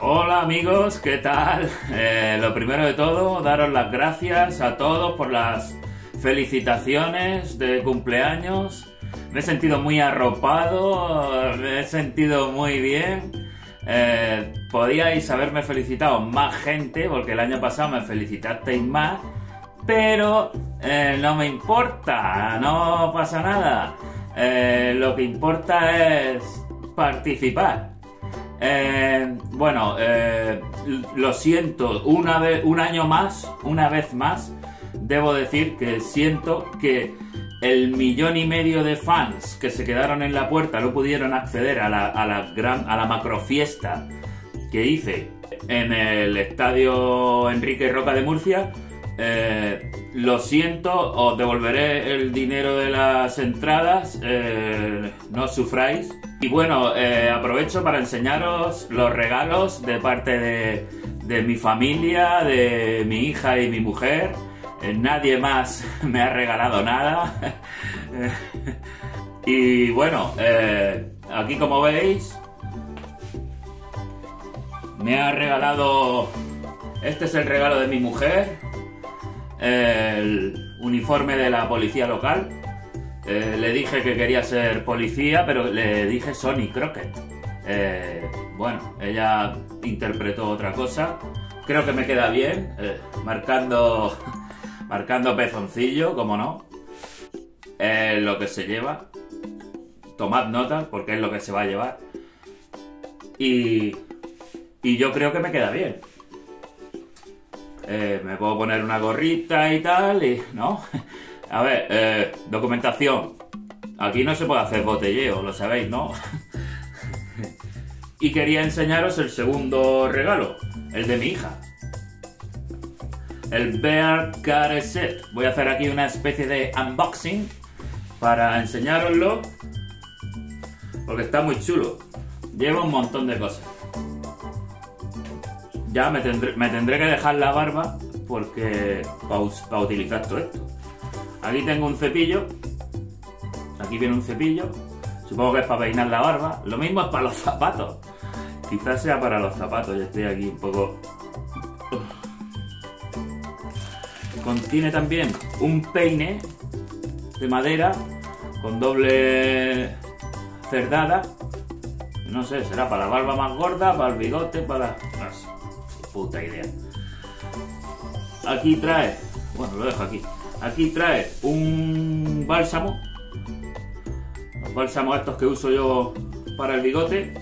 Hola amigos, ¿qué tal? Eh, lo primero de todo, daros las gracias a todos por las felicitaciones de cumpleaños. Me he sentido muy arropado, me he sentido muy bien. Eh, podíais haberme felicitado más gente, porque el año pasado me felicitasteis más, pero eh, no me importa, no pasa nada. Lo que importa es participar. Eh, bueno, eh, lo siento, una vez, un año más, una vez más, debo decir que siento que el millón y medio de fans que se quedaron en la puerta no pudieron acceder a la, a la gran, a la macrofiesta que hice en el estadio Enrique Roca de Murcia. Eh, lo siento, os devolveré el dinero de las entradas, eh, no sufráis. Y bueno, eh, aprovecho para enseñaros los regalos de parte de, mi familia, de mi hija y mi mujer. Nadie más me ha regalado nada. y bueno, aquí como veis, me ha regalado... Este es el regalo de mi mujer, el uniforme de la policía local. Eh, le dije que quería ser policía, pero le dije Sonny Crockett. Eh, bueno, ella interpretó otra cosa. Creo que me queda bien, eh, marcando, marcando pezoncillo, como no. Lo que se lleva. Tomad nota, porque es lo que se va a llevar. Y, y yo creo que me queda bien. Eh, me puedo poner una gorrita y tal, y, ¿no? A ver, eh, documentación. Aquí no se puede hacer botelleo, lo sabéis, ¿no? y quería enseñaros el segundo regalo, el de mi hija. El Bear Care Set. Voy a hacer aquí una especie de unboxing para enseñároslo. Porque está muy chulo. Lleva un montón de cosas ya me tendré, me tendré que dejar la barba porque para utilizar todo esto. Aquí tengo un cepillo. Aquí viene un cepillo. Supongo que es para peinar la barba. Lo mismo es para los zapatos. Quizás sea para los zapatos. Ya estoy aquí un poco. Contiene también un peine de madera con doble cerdada. No sé, será para la barba más gorda, para el bigote, para... puta idea. Aquí trae, bueno, lo dejo aquí. Aquí trae un bálsamo. Los bálsamos estos que uso yo para el bigote,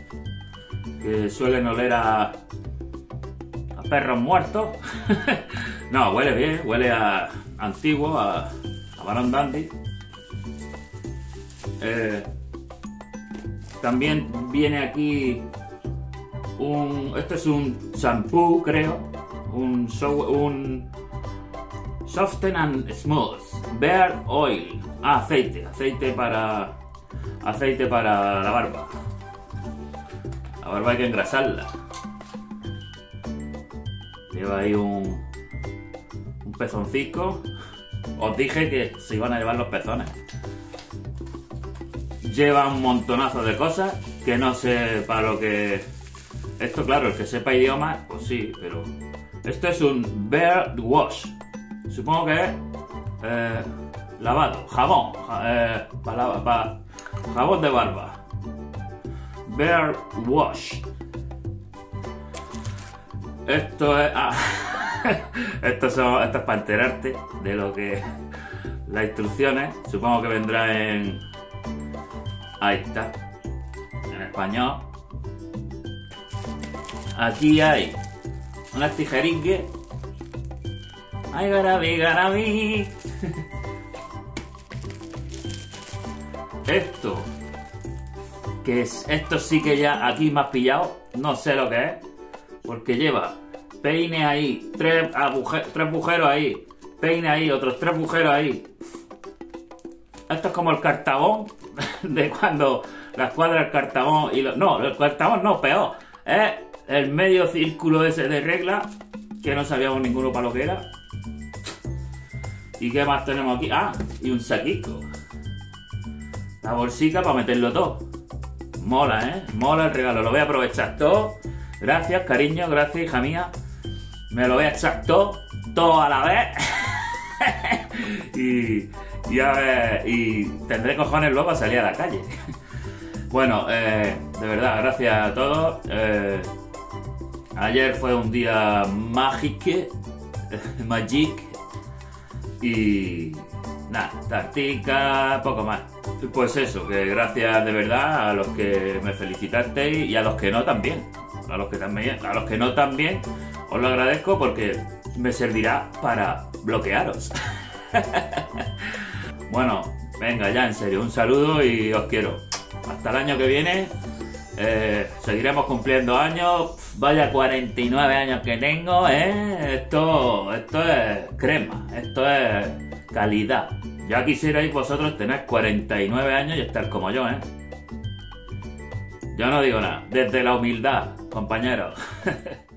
que suelen oler a, a perros muertos. no, huele bien, huele a antiguo, a, a Dandy. Eh, también viene aquí un. Esto es un shampoo, creo. Un, so, un Soften and Smooth. Bear Oil. Ah, aceite. Aceite para. Aceite para la barba. La barba hay que engrasarla. Lleva ahí un. Un. Os dije que se iban a llevar los pezones. Lleva un montonazo de cosas que no sé para lo que esto, claro, el que sepa idioma, pues sí, pero. Esto es un bear wash. Supongo que es. Eh, lavado, jabón. Eh, jabón de barba. Bear wash. Esto es. Ah, esto, son, esto es para enterarte de lo que. Las instrucciones. Supongo que vendrá en. Ahí está. En español. Aquí hay unas tijeringues. Ay, garabí, garabí. Esto, que es, esto sí que ya aquí has pillado, no sé lo que es, porque lleva peine ahí, tres, agujeros ahí, peine ahí, otros tres agujeros ahí. Esto es como el cartabón de cuando la escuadra del cartabón y los... No, el cartabón no, peor. Es el medio círculo ese de regla, que no sabíamos ninguno para lo que era. ¿Y qué más tenemos aquí? Ah, y un saquito. La bolsica para meterlo todo. Mola, ¿eh? Mola el regalo. Lo voy a aprovechar todo Gracias, cariño, gracias, hija mía. Me lo voy a echar todo, todo a la vez. y, y, a ver, y tendré cojones luego a salir a la calle. bueno, eh, de verdad, gracias a todos. Eh, ayer fue un día mágico, magic, y nada, tartica, poco más. Pues eso, que gracias de verdad a los que me felicitasteis y a los que no también. A los que también, a los que no también, os lo agradezco porque me servirá para bloquearos. bueno, venga ya, en serio, un saludo y os quiero. Hasta el año que viene. Eh, seguiremos cumpliendo años. Vaya 49 años que tengo, ¿eh? Esto, esto es crema, esto es calidad. Ya quisierais vosotros tener 49 años y estar como yo, ¿eh? Yo no digo nada, desde la humildad, compañeros.